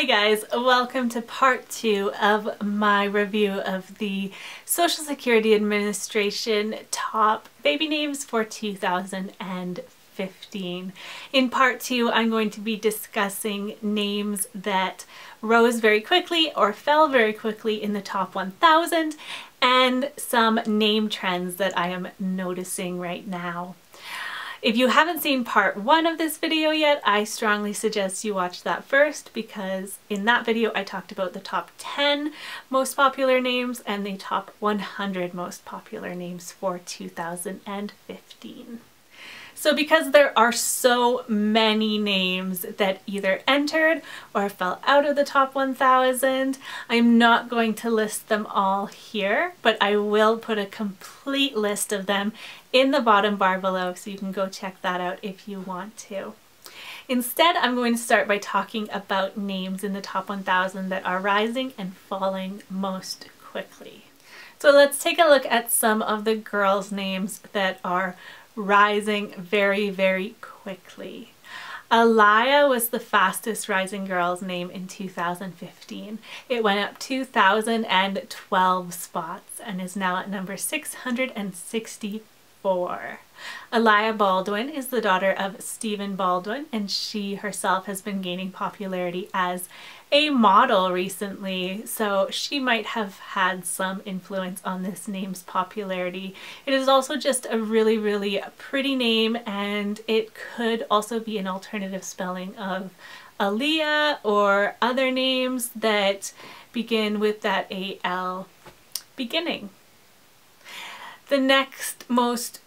Hi guys, welcome to part two of my review of the Social Security Administration top baby names for 2015. In part two, I'm going to be discussing names that rose very quickly or fell very quickly in the top 1000 and some name trends that I am noticing right now. If you haven't seen part one of this video yet, I strongly suggest you watch that first because in that video I talked about the top 10 most popular names and the top 100 most popular names for 2015. So because there are so many names that either entered or fell out of the top 1000, I'm not going to list them all here, but I will put a complete list of them in the bottom bar below so you can go check that out if you want to. Instead, I'm going to start by talking about names in the top 1000 that are rising and falling most quickly. So let's take a look at some of the girls' names that are rising very, very quickly. Alaia was the fastest rising girl's name in 2015. It went up 2,012 spots and is now at number 664. Alaia Baldwin is the daughter of Stephen Baldwin and she herself has been gaining popularity as a model recently so she might have had some influence on this name's popularity. It is also just a really really pretty name and it could also be an alternative spelling of Aaliyah or other names that begin with that AL beginning. The next most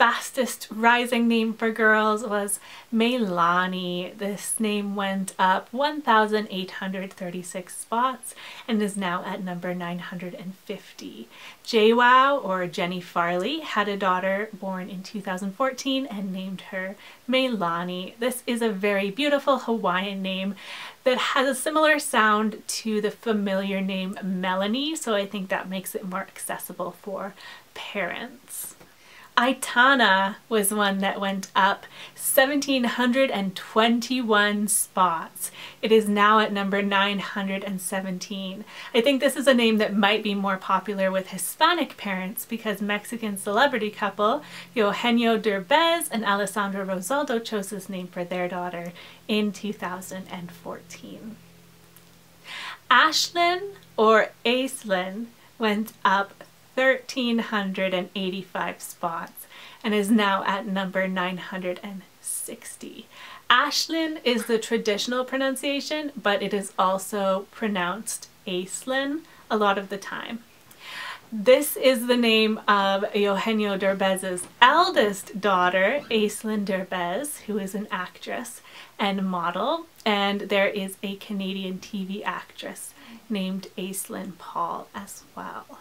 fastest rising name for girls was Meilani. This name went up 1,836 spots and is now at number 950. JWoww, or Jenni Farley, had a daughter born in 2014 and named her Meilani. This is a very beautiful Hawaiian name that has a similar sound to the familiar name Melanie, so I think that makes it more accessible for parents. Aitana was one that went up 1721 spots. It is now at number 917. I think this is a name that might be more popular with Hispanic parents because Mexican celebrity couple Eugenio Derbez and Alessandra Rosaldo chose this name for their daughter in 2014. Ashlyn or Aislinn went up 1,385 spots and is now at number 960. Ashlyn is the traditional pronunciation, but it is also pronounced Aislinn a lot of the time. This is the name of Eugenio Derbez's eldest daughter, Aislinn Derbez, who is an actress and model, and there is a Canadian TV actress named Aislinn Paul as well.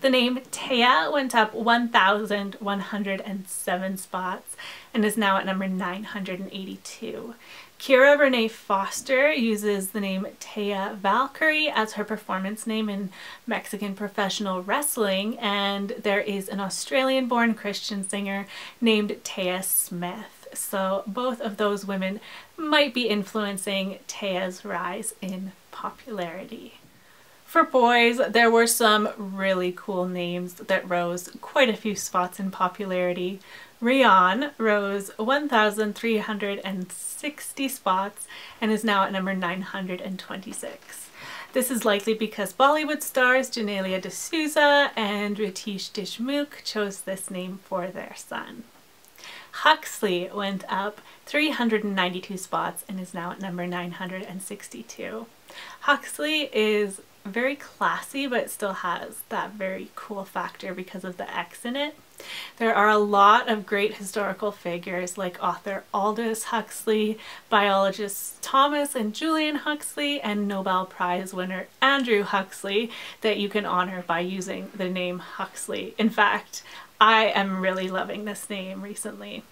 The name Taya went up 1,107 spots and is now at number 982. Kira Renee Forster uses the name Taya Valkyrie as her performance name in Mexican professional wrestling and there is an Australian-born Christian singer named Taya Smith. So both of those women might be influencing Taya's rise in popularity. For boys, there were some really cool names that rose quite a few spots in popularity. Riaan rose 1,360 spots and is now at number 926. This is likely because Bollywood stars Genelia D'Souza and Riteish Deshmukh chose this name for their son. Huxley went up 392 spots and is now at number 962. Huxley is very classy but it still has that very cool factor because of the X in it. There are a lot of great historical figures like author Aldous Huxley, biologists Thomas and Julian Huxley, and Nobel Prize winner Andrew Huxley that you can honor by using the name Huxley. In fact, I am really loving this name recently.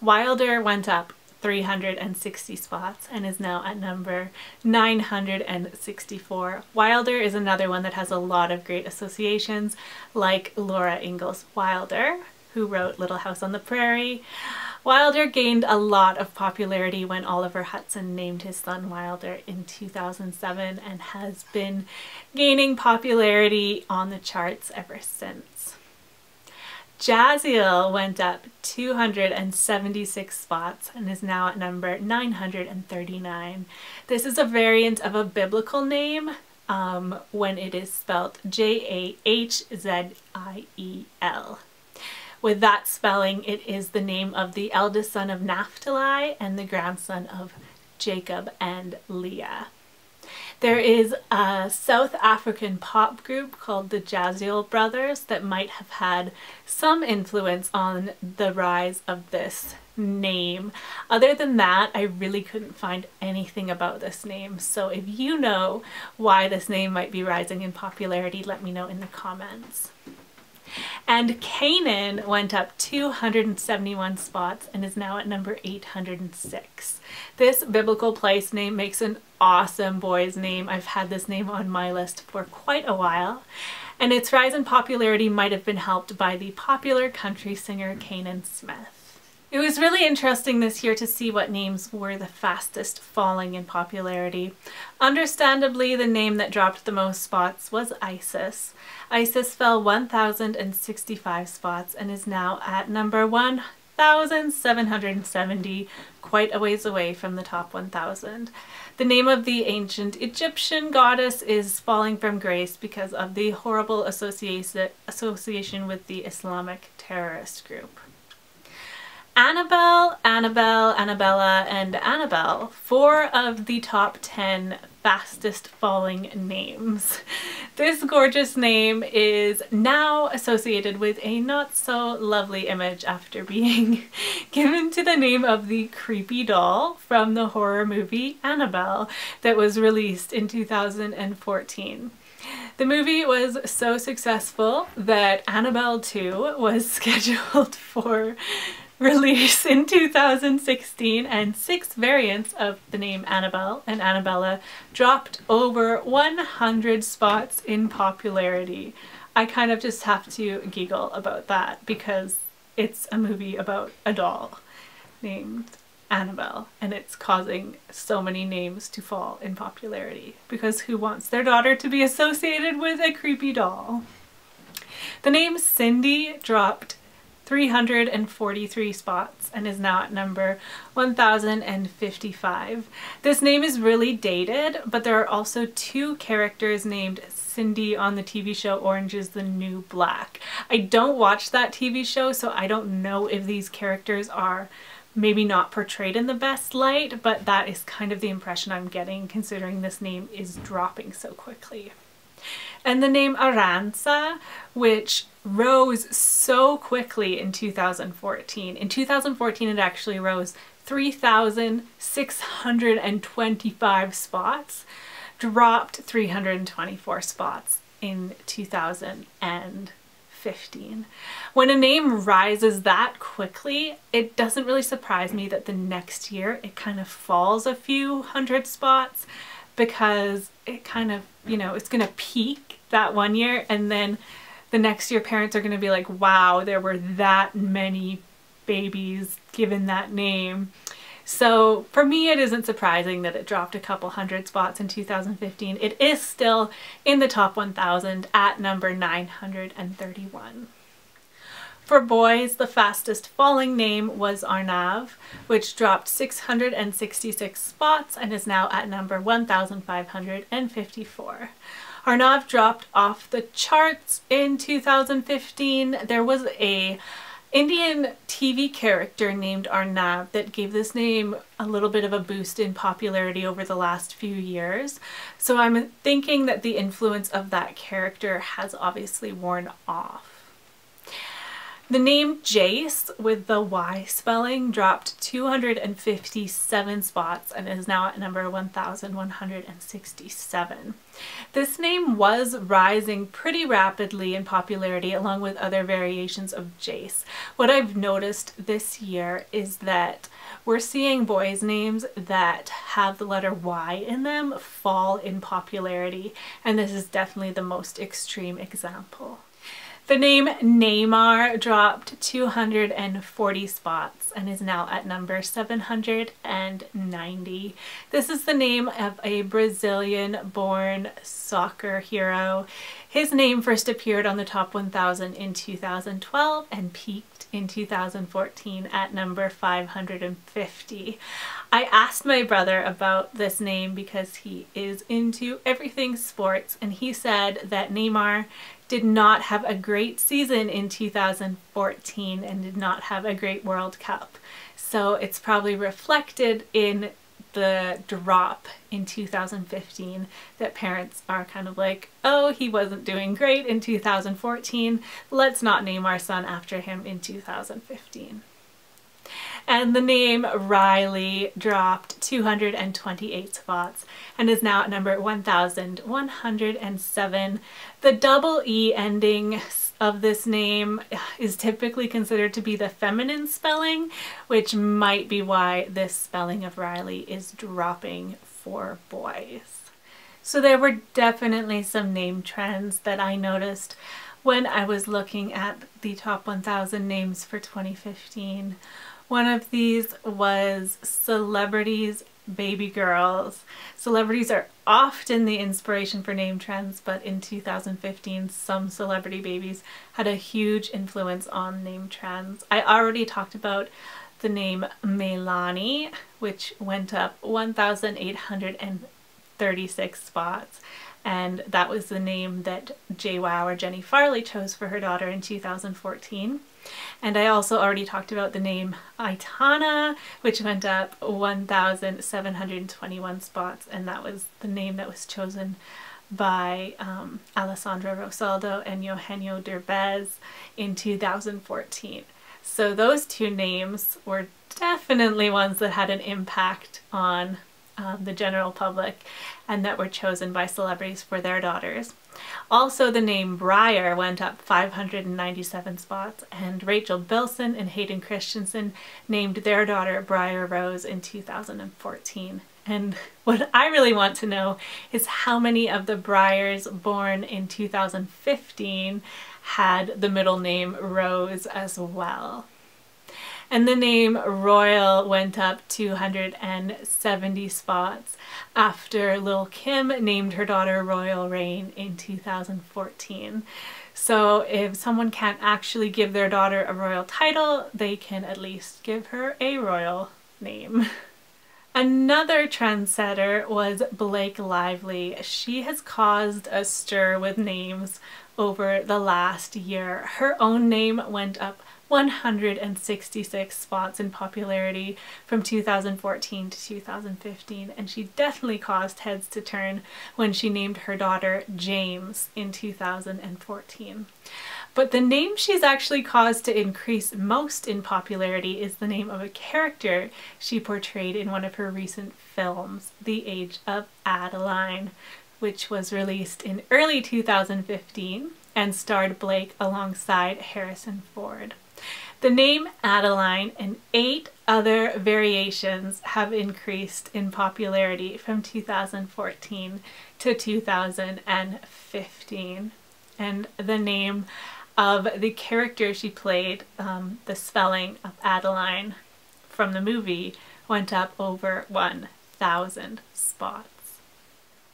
Wilder went up 360 spots and is now at number 964. Wilder is another one that has a lot of great associations like Laura Ingalls Wilder who wrote Little House on the Prairie, Wilder gained a lot of popularity when Oliver Hudson named his son Wilder in 2007 and has been gaining popularity on the charts ever since. Jaziel went up 276 spots and is now at number 939. This is a variant of a biblical name um, when it is spelled J-A-H-Z-I-E-L. With that spelling, it is the name of the eldest son of Naphtali and the grandson of Jacob and Leah. There is a South African pop group called the Jaziel Brothers that might have had some influence on the rise of this name. Other than that, I really couldn't find anything about this name. So if you know why this name might be rising in popularity, let me know in the comments. And Canaan went up 271 spots and is now at number 806. This biblical place name makes an awesome boy's name. I've had this name on my list for quite a while. And its rise in popularity might have been helped by the popular country singer Canaan Smith. It was really interesting this year to see what names were the fastest falling in popularity. Understandably, the name that dropped the most spots was Isis. Isis fell 1,065 spots and is now at number 1,770, quite a ways away from the top 1,000. The name of the ancient Egyptian goddess is falling from grace because of the horrible association with the Islamic terrorist group. Annabelle, Annabelle, Annabella, and Annabelle, four of the top 10 fastest falling names. This gorgeous name is now associated with a not so lovely image after being given to the name of the creepy doll from the horror movie Annabelle that was released in 2014. The movie was so successful that Annabelle 2 was scheduled for release in 2016 and six variants of the name Annabelle and Annabella dropped over 100 spots in popularity. I kind of just have to giggle about that because it's a movie about a doll named Annabelle and it's causing so many names to fall in popularity because who wants their daughter to be associated with a creepy doll? The name Cindy dropped 343 spots and is now at number 1055. This name is really dated, but there are also two characters named Cindy on the TV show Orange is the New Black. I don't watch that TV show, so I don't know if these characters are maybe not portrayed in the best light, but that is kind of the impression I'm getting considering this name is dropping so quickly. And the name Arantxa, which rose so quickly in 2014. In 2014 it actually rose 3,625 spots, dropped 324 spots in 2015. When a name rises that quickly, it doesn't really surprise me that the next year it kind of falls a few hundred spots because it kind of, you know, it's gonna peak that one year and then the next year parents are going to be like, wow, there were that many babies given that name. So for me, it isn't surprising that it dropped a couple hundred spots in 2015. It is still in the top 1,000 at number 931. For boys, the fastest falling name was Arnav, which dropped 666 spots and is now at number 1,554. Arnav dropped off the charts in 2015. There was a Indian TV character named Arnav that gave this name a little bit of a boost in popularity over the last few years. So I'm thinking that the influence of that character has obviously worn off. The name Jace with the Y spelling dropped 257 spots and is now at number 1167. This name was rising pretty rapidly in popularity along with other variations of Jace. What I've noticed this year is that we're seeing boys' names that have the letter Y in them fall in popularity and this is definitely the most extreme example. The name Neymar dropped 240 spots and is now at number 790. This is the name of a Brazilian-born soccer hero. His name first appeared on the top 1000 in 2012 and peaked in 2014 at number 550. I asked my brother about this name because he is into everything sports and he said that Neymar did not have a great season in 2014 and did not have a great World Cup. So it's probably reflected in the drop in 2015 that parents are kind of like, oh, he wasn't doing great in 2014, let's not name our son after him in 2015 and the name Rylee dropped 228 spots and is now at number 1107. The double E ending of this name is typically considered to be the feminine spelling, which might be why this spelling of Rylee is dropping for boys. So there were definitely some name trends that I noticed when I was looking at the top 1000 names for 2015. One of these was celebrities baby girls. Celebrities are often the inspiration for name trends, but in 2015 some celebrity babies had a huge influence on name trends. I already talked about the name Meilani, which went up 1,836 spots and that was the name that JWoww or Jenni Farley chose for her daughter in 2014. And I also already talked about the name Aitana, which went up 1,721 spots, and that was the name that was chosen by um, Alessandra Rosaldo and Eugenio Derbez in 2014. So those two names were definitely ones that had an impact on um, the general public and that were chosen by celebrities for their daughters. Also the name Briar went up 597 spots and Rachel Bilson and Hayden Christensen named their daughter Briar Rose in 2014. And what I really want to know is how many of the Briars born in 2015 had the middle name Rose as well and the name Royal went up 270 spots after Lil Kim named her daughter Royal Reign in 2014. So if someone can't actually give their daughter a royal title, they can at least give her a royal name. Another trendsetter was Blake Lively. She has caused a stir with names over the last year. Her own name went up 166 spots in popularity from 2014 to 2015 and she definitely caused heads to turn when she named her daughter James in 2014. But the name she's actually caused to increase most in popularity is the name of a character she portrayed in one of her recent films, The Age of Adaline, which was released in early 2015 and starred Blake alongside Harrison Ford. The name Adeline and eight other variations have increased in popularity from 2014 to 2015. And the name of the character she played, um, the spelling of Adaline from the movie, went up over 1,000 spots.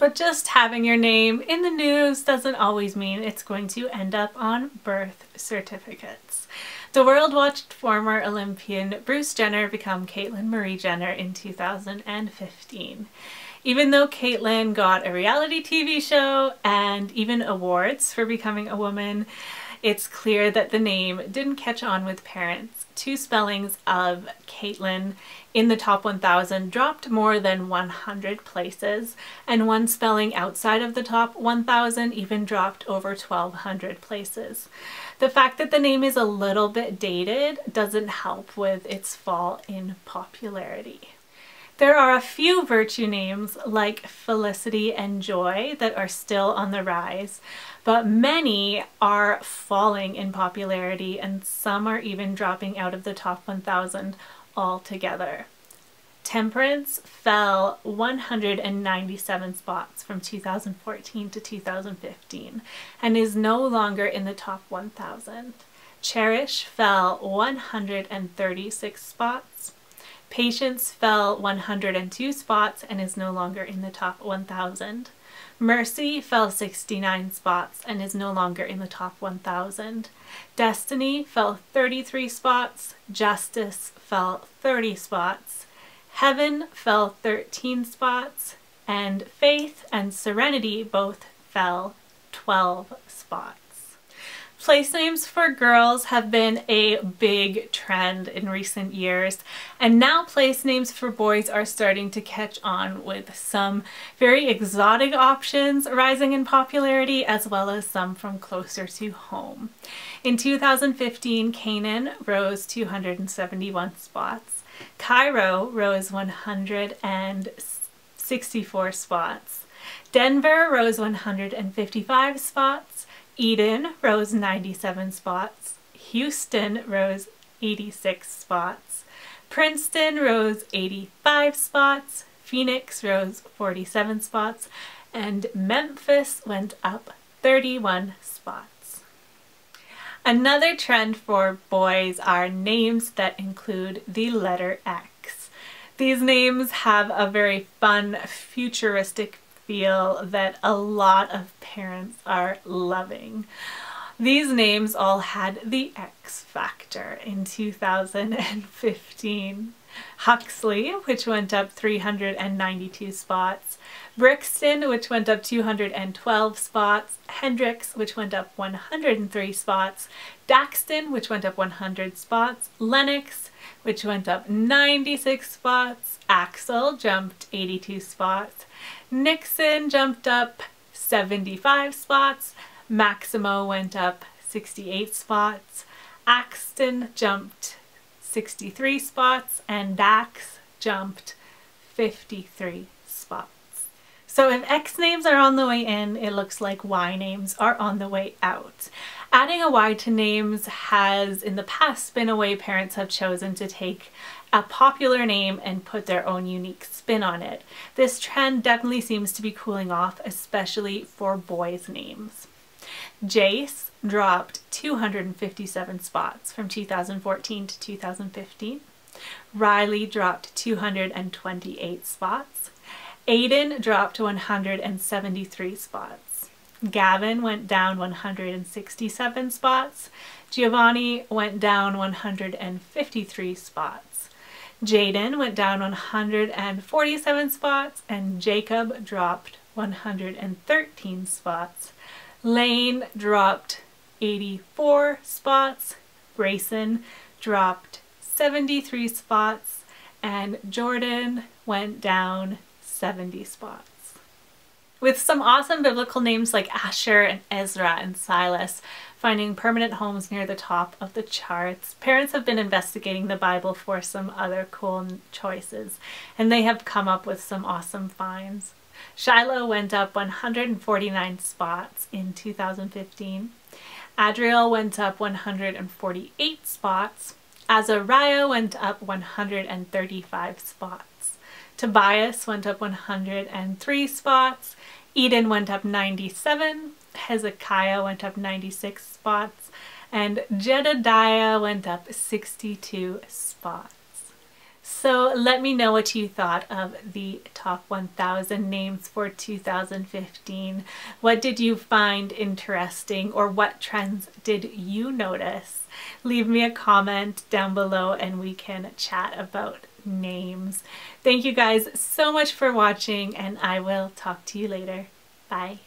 But just having your name in the news doesn't always mean it's going to end up on birth certificates. The world watched former Olympian Bruce Jenner become Caitlyn Marie Jenner in 2015. Even though Caitlyn got a reality TV show and even awards for becoming a woman, it's clear that the name didn't catch on with parents. Two spellings of Caitlyn in the top 1000 dropped more than 100 places, and one spelling outside of the top 1000 even dropped over 1200 places. The fact that the name is a little bit dated doesn't help with its fall in popularity. There are a few virtue names like Felicity and Joy that are still on the rise, but many are falling in popularity and some are even dropping out of the top 1000 altogether. Temperance fell 197 spots from 2014 to 2015 and is no longer in the top 1000. Cherish fell 136 spots. Patience fell 102 spots and is no longer in the top 1000. Mercy fell 69 spots and is no longer in the top 1000. Destiny fell 33 spots. Justice fell 30 spots. Heaven fell 13 spots. And Faith and Serenity both fell 12 spots. Place names for girls have been a big trend in recent years and now place names for boys are starting to catch on with some very exotic options rising in popularity as well as some from closer to home. In 2015, Canaan rose 271 spots. Cairo rose 164 spots. Denver rose 155 spots. Eden rose 97 spots. Houston rose 86 spots. Princeton rose 85 spots. Phoenix rose 47 spots. And Memphis went up 31 spots. Another trend for boys are names that include the letter X. These names have a very fun, futuristic feel that a lot of parents are loving. These names all had the X factor in 2015. Huxley, which went up 392 spots, Brixton, which went up 212 spots, Hendrix, which went up 103 spots, Daxton, which went up 100 spots, Lennox, which went up 96 spots, Axel jumped 82 spots, Nixon jumped up 75 spots, Maximo went up 68 spots, Axton jumped 63 spots, and Dax jumped 53 spots. So if X names are on the way in, it looks like Y names are on the way out. Adding a Y to names has in the past been a way parents have chosen to take a popular name and put their own unique spin on it. This trend definitely seems to be cooling off, especially for boys' names. Jayse dropped 257 spots from 2014 to 2015. Rylee dropped 228 spots. Aidyn dropped 173 spots. Gavyn went down 167 spots. Giovanny went down 153 spots. Jaden went down 147 spots and Jaycob dropped 113 spots. Lane dropped 84 spots. Grayson dropped 73 spots and Jordan went down 70 spots. With some awesome biblical names like Asher and Ezra and Silas finding permanent homes near the top of the charts, parents have been investigating the Bible for some other cool choices, and they have come up with some awesome finds. Shiloh went up 149 spots in 2015. Adriel went up 148 spots. Azariah went up 135 spots. Tobias went up 103 spots. Eden went up 97. Hezekiah went up 96 spots. And Jedediah went up 62 spots. So let me know what you thought of the top 1000 names for 2015. What did you find interesting or what trends did you notice? Leave me a comment down below and we can chat about names. Thank you guys so much for watching and I will talk to you later. Bye.